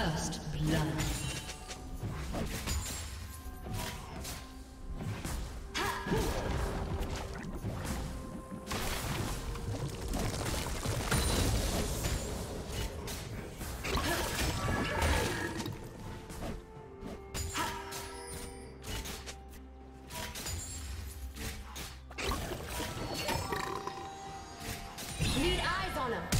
First blood. What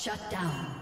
Shut down.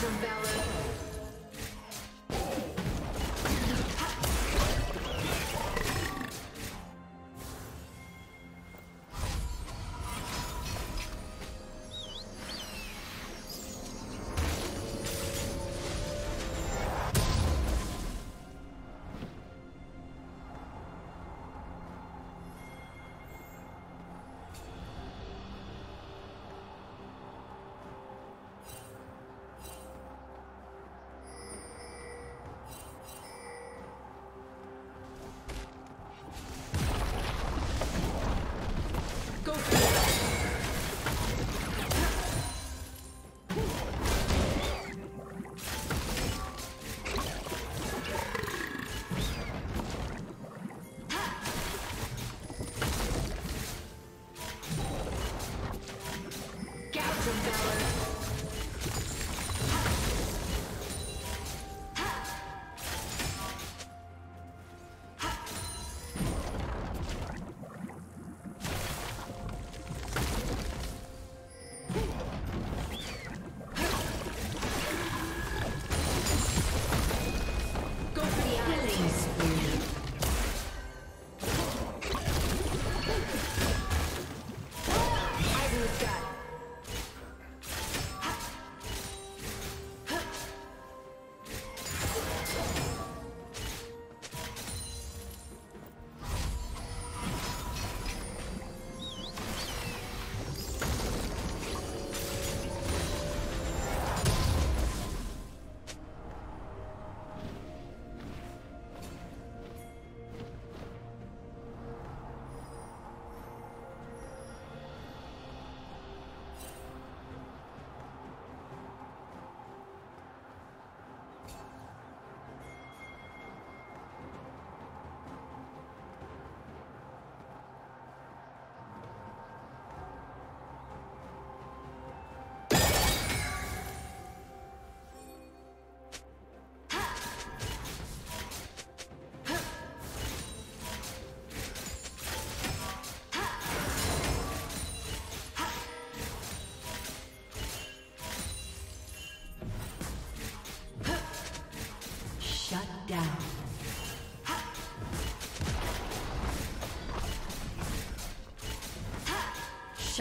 to valor.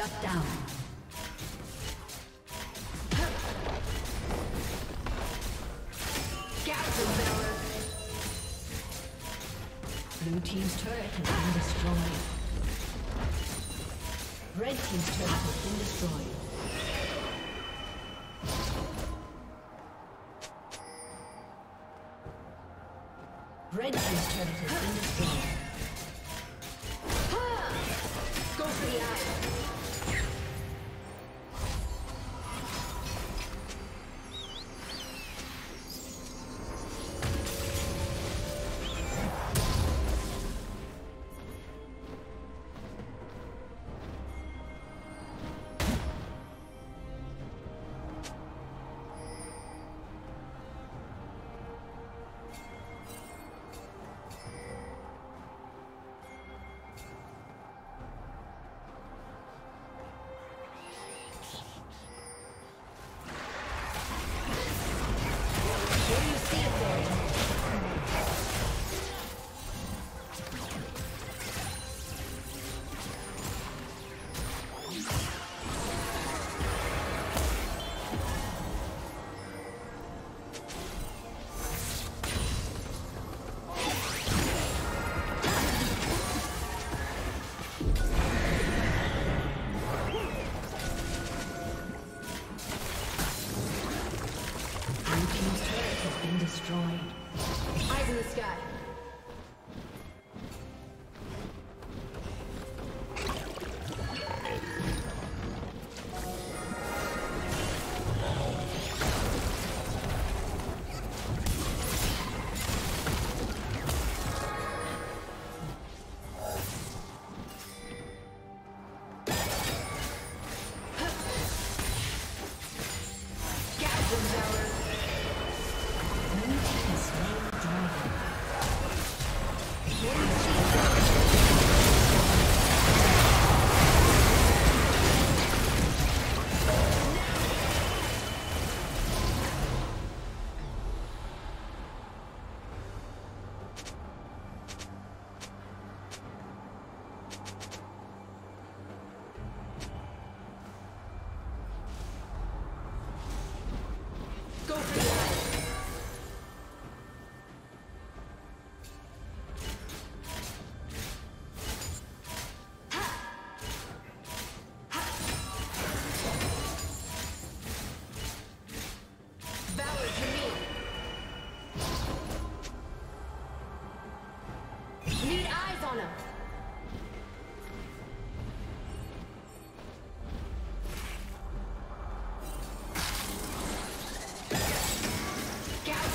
Shut down. Blue Team's turret has been destroyed. Red Team's turret has been destroyed. Red Team's turret has been destroyed.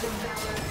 Devour.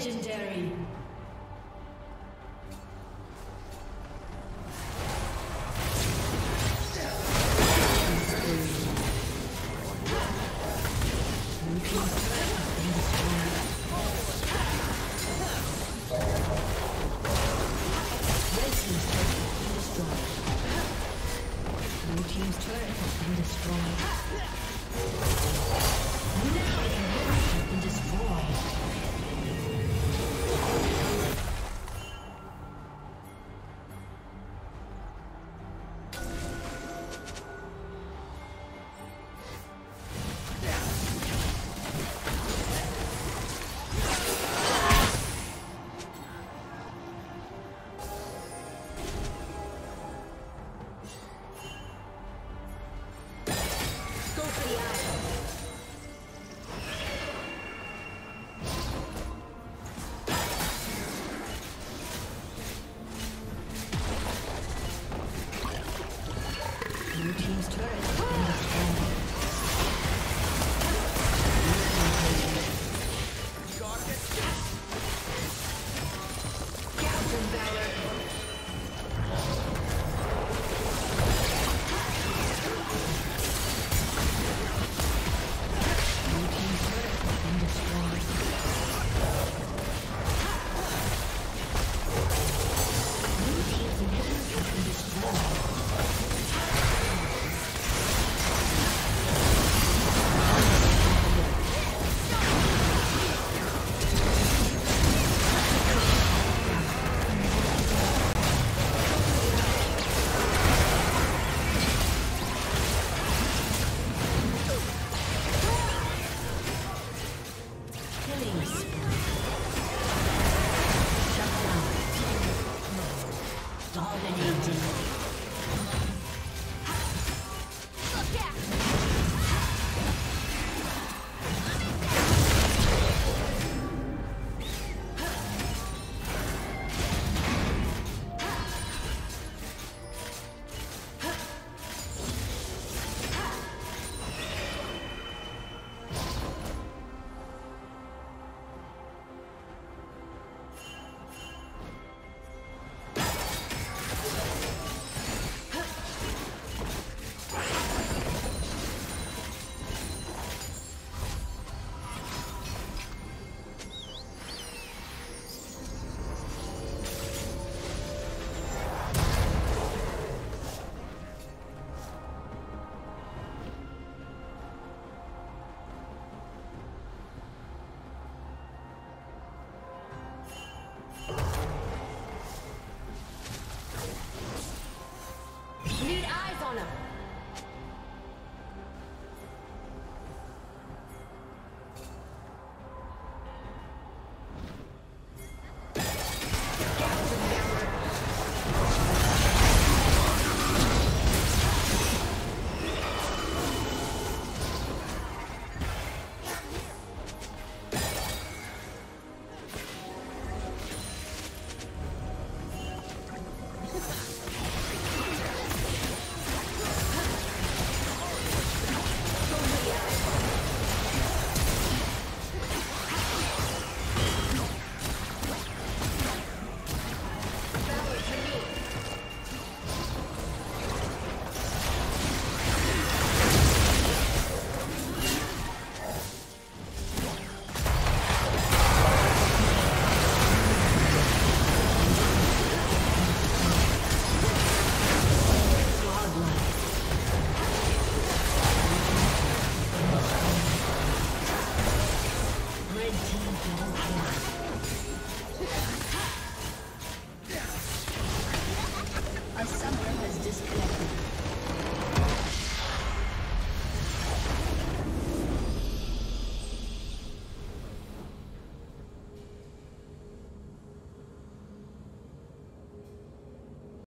Legendary.